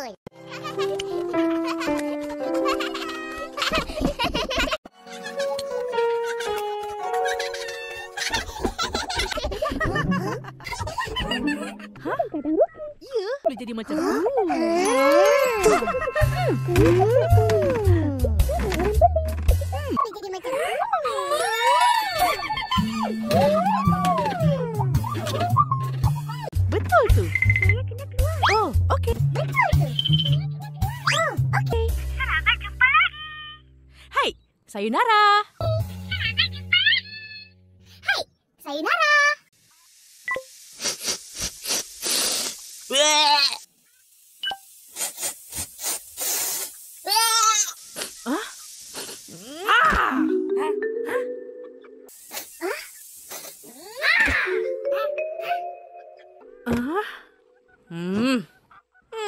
betul. Ya, boleh jadi macam tu. Boleh jadi macam Betul tu. Oh, okey. Betul Oh, oke. Okay. Sampai jumpa lagi. Hai, sayonara. Sampai jumpa lagi. Hai, sayonara. Hah? Ah! Ah? Hmm.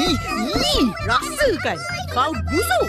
Ih, ih, rasakan. Kau busuk.